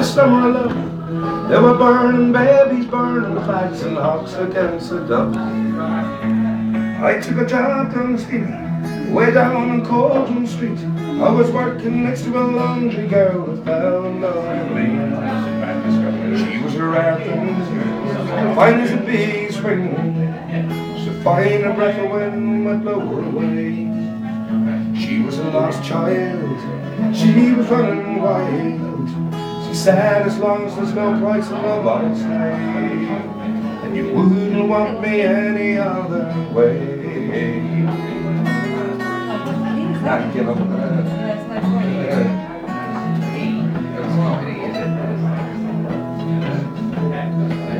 the summer love. They were burning babies, burning flags and hawks against the dove. I took a job down the street, way down on Coldham Street. I was working next to a laundry girl that fell in love with me. She was a rare thing, fine as a bee's ring. So fine a breath of wind might blow her away. She was a lost child, she was running wild. Said as long as there's no price love I'll stay. And you wouldn't want me any other way. Not give up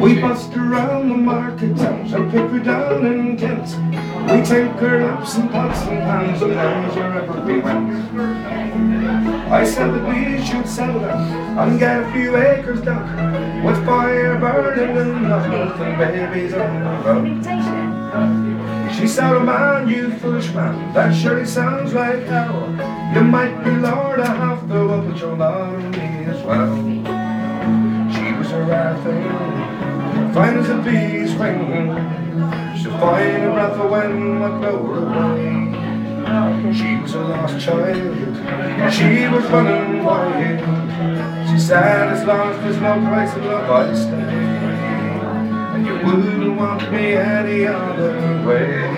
We bust around the market towns and her down in Kent. We take her laps and pots and pans and hands wherever we went. I said that we should settle down and get a few acres down with fire burning in the hearth and babies on the road. She said, oh man, you foolish man, that surely sounds like hell. You might be Lord, I have to up at your lot on me as well. She was a rare thing, fine as a bee's wing. So fine a breath of wind would blow. She was a lost child, she was running wild. She said, as long as there's no price in love, I'll stay. And you wouldn't want me any other way.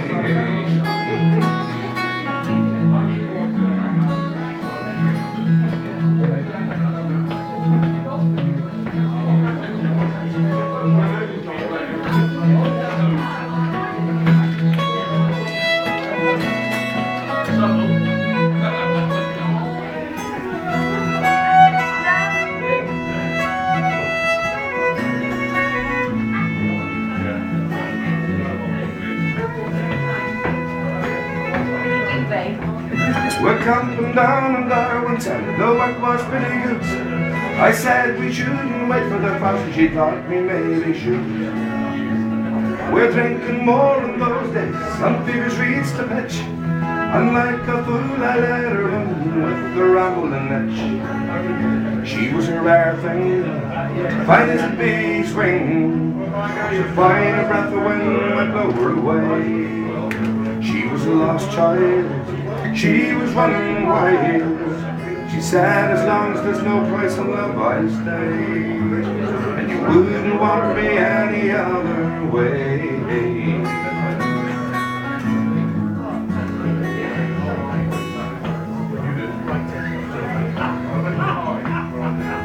We're coming down on Darwin Town, the work was pretty good. I said we shouldn't wait for the fast, she thought we maybe should. We're drinking more in those days, some figures reads to pitch. And like a fool I let her in with the rambling itch. She was a rare thing, fine as a bee's wing. So fine a breath of wind might blow her away. She was a lost child, she was running wild. She said, as long as there's no price in love, I'll stay. And you wouldn't want me any other way.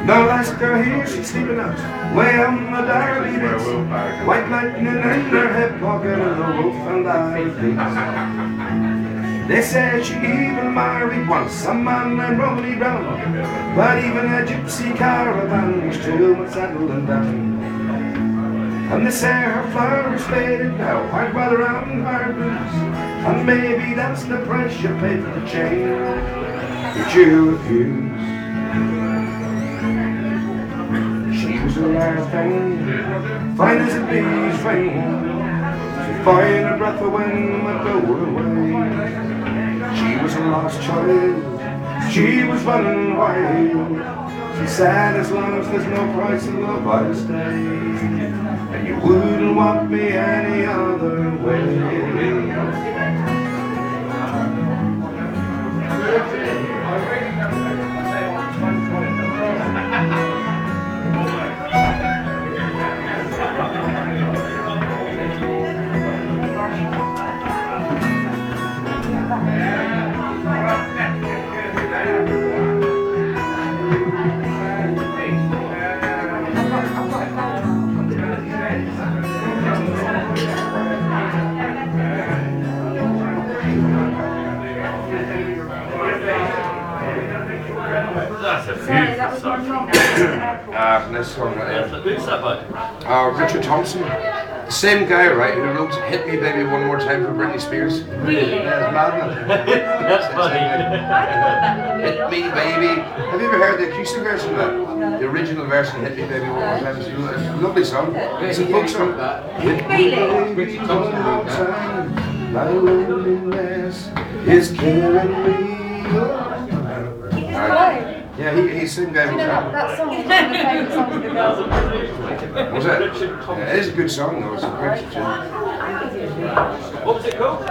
No girl here, she's sleeping out way on the bits. White lightning in her hip pocket and a wolf and I They said she even married once a man named Romney Brown. But even a gypsy caravan was too much settling down. And they say her flower is faded now, weather and hard boots. And maybe that's the price you pay for the chain that you refuse. She was a rare thing, fine as a bee's wing. Fine a breath of wind blow her away. She was a lost child, she was running wild. She said, as long as there's no price in love, I'll stay. And you wouldn't want me any other way. Beautiful song. Ah, nice song. uh, Who's that by? Uh, Richard Thompson. The same guy, right, who wrote Hit Me Baby One More Time for Britney Spears. Really? Yeah, mad, isn't it? That's funny. Hit Me Baby. Have you ever heard the acoustic version of that? The original version, Hit Me Baby One More Time. It's a lovely song. It's a folk song. Hit me baby one more time. My loneliness is killing me. Alright. Yeah, he, he's sitting down. You know that, that song is one of my favourite songs of the girls. Was it? Yeah, it is a good song though. It's a great tune. What was it called?